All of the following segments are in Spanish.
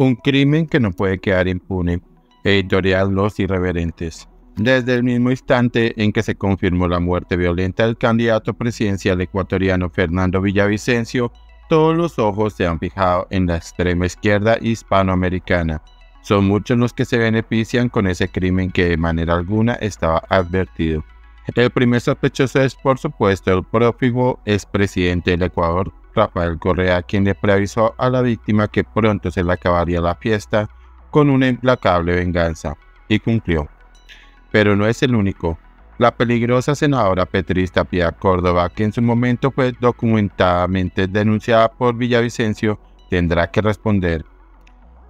Un crimen que no puede quedar impune. Editorial Los Irreverentes. Desde el mismo instante en que se confirmó la muerte violenta del candidato presidencial ecuatoriano Fernando Villavicencio, todos los ojos se han fijado en la extrema izquierda hispanoamericana. Son muchos los que se benefician con ese crimen que de manera alguna estaba advertido. El primer sospechoso es, por supuesto, el prófugo expresidente del Ecuador, Rafael Correa, quien le preavisó a la víctima que pronto se le acabaría la fiesta con una implacable venganza, y cumplió. Pero no es el único. La peligrosa senadora petrista Pia Córdoba, que en su momento fue documentadamente denunciada por Villavicencio, tendrá que responder.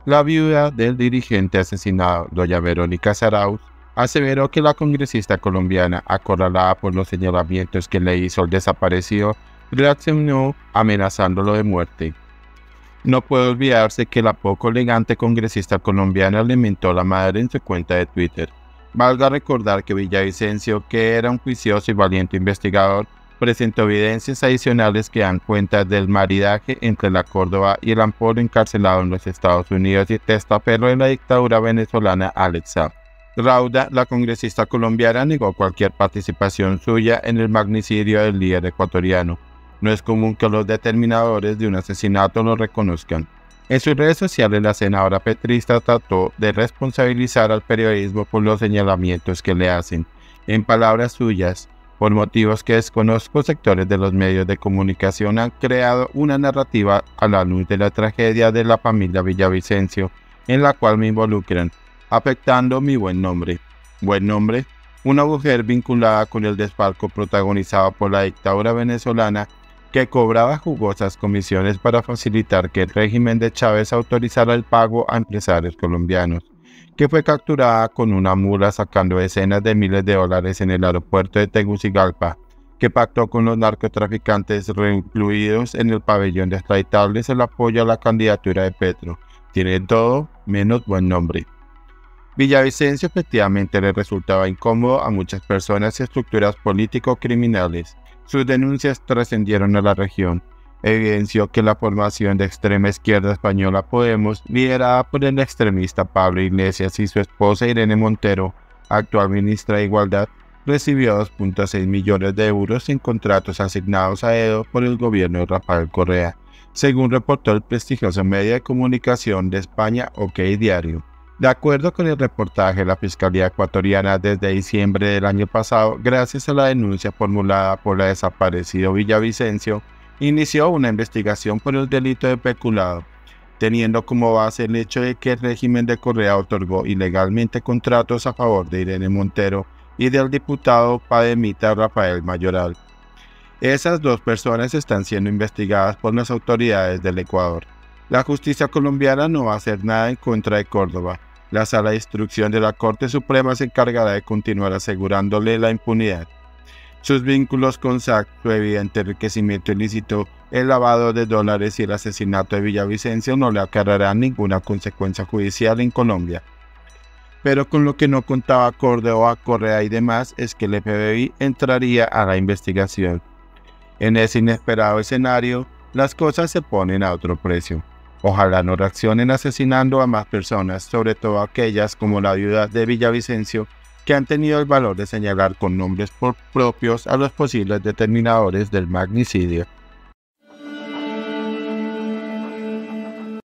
La viuda del dirigente asesinado, doña Verónica Sarauz, aseveró que la congresista colombiana, acorralada por los señalamientos que le hizo el desaparecido, reaccionó amenazándolo de muerte. No puede olvidarse que la poco elegante congresista colombiana le mentó a la madre en su cuenta de Twitter. Valga recordar que Villavicencio, que era un juicioso y valiente investigador, presentó evidencias adicionales que dan cuenta del maridaje entre la Córdoba y el Ampolo encarcelado en los Estados Unidos y testaferro de la dictadura venezolana Alexa. Rauda, la congresista colombiana, negó cualquier participación suya en el magnicidio del líder ecuatoriano. No es común que los determinadores de un asesinato lo reconozcan. En sus redes sociales, la senadora petrista trató de responsabilizar al periodismo por los señalamientos que le hacen. En palabras suyas, por motivos que desconozco, sectores de los medios de comunicación han creado una narrativa a la luz de la tragedia de la familia Villavicencio, en la cual me involucran, afectando mi buen nombre. Buen nombre, una mujer vinculada con el desfalco protagonizado por la dictadura venezolana que cobraba jugosas comisiones para facilitar que el régimen de Chávez autorizara el pago a empresarios colombianos, que fue capturada con una mula sacando decenas de miles de dólares en el aeropuerto de Tegucigalpa, que pactó con los narcotraficantes reincluidos en el pabellón de extraditables el apoyo a la candidatura de Petro. Tiene todo menos buen nombre. Villavicencio efectivamente le resultaba incómodo a muchas personas y estructuras político-criminales, sus denuncias trascendieron a la región. Evidenció que la formación de extrema izquierda española Podemos, liderada por el extremista Pablo Iglesias y su esposa Irene Montero, actual ministra de Igualdad, recibió 2.6 millones de euros en contratos asignados a Edo por el gobierno de Rafael Correa, según reportó el prestigioso medio de comunicación de España OK Diario. De acuerdo con el reportaje, la Fiscalía ecuatoriana desde diciembre del año pasado, gracias a la denuncia formulada por la desaparecido Villavicencio, inició una investigación por el delito de peculado, teniendo como base el hecho de que el régimen de Correa otorgó ilegalmente contratos a favor de Irene Montero y del diputado pademita Rafael Mayoral. Esas dos personas están siendo investigadas por las autoridades del Ecuador. La justicia colombiana no va a hacer nada en contra de Córdoba, la sala de instrucción de la Corte Suprema se encargará de continuar asegurándole la impunidad. Sus vínculos con SAC, su evidente enriquecimiento ilícito, el lavado de dólares y el asesinato de Villavicencio no le acarrearán ninguna consecuencia judicial en Colombia. Pero con lo que no contaba Córdoba, Correa y demás es que el FBI entraría a la investigación. En ese inesperado escenario, las cosas se ponen a otro precio. Ojalá no reaccionen asesinando a más personas, sobre todo aquellas como la viuda de Villavicencio, que han tenido el valor de señalar con nombres propios a los posibles determinadores del magnicidio.